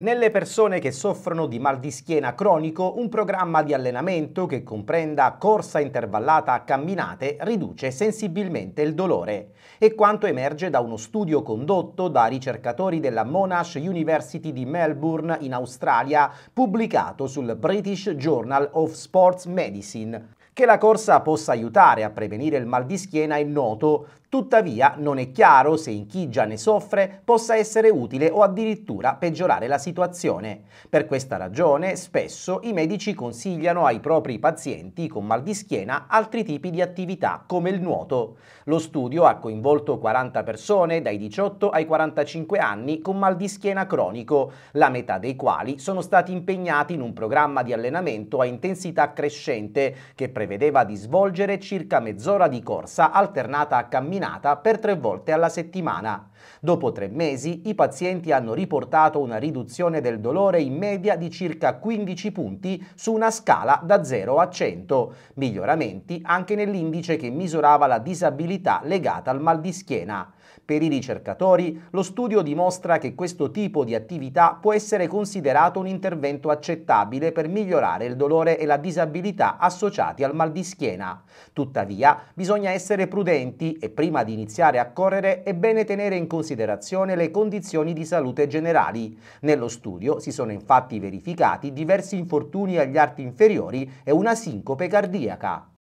Nelle persone che soffrono di mal di schiena cronico, un programma di allenamento che comprenda corsa intervallata a camminate riduce sensibilmente il dolore. È quanto emerge da uno studio condotto da ricercatori della Monash University di Melbourne in Australia, pubblicato sul British Journal of Sports Medicine. Che la corsa possa aiutare a prevenire il mal di schiena è noto, Tuttavia non è chiaro se in chi già ne soffre possa essere utile o addirittura peggiorare la situazione. Per questa ragione spesso i medici consigliano ai propri pazienti con mal di schiena altri tipi di attività come il nuoto. Lo studio ha coinvolto 40 persone dai 18 ai 45 anni con mal di schiena cronico, la metà dei quali sono stati impegnati in un programma di allenamento a intensità crescente che prevedeva di svolgere circa mezz'ora di corsa alternata a camminata per tre volte alla settimana. Dopo tre mesi i pazienti hanno riportato una riduzione del dolore in media di circa 15 punti su una scala da 0 a 100, miglioramenti anche nell'indice che misurava la disabilità legata al mal di schiena. Per i ricercatori, lo studio dimostra che questo tipo di attività può essere considerato un intervento accettabile per migliorare il dolore e la disabilità associati al mal di schiena. Tuttavia, bisogna essere prudenti e prima di iniziare a correre è bene tenere in considerazione le condizioni di salute generali. Nello studio si sono infatti verificati diversi infortuni agli arti inferiori e una sincope cardiaca.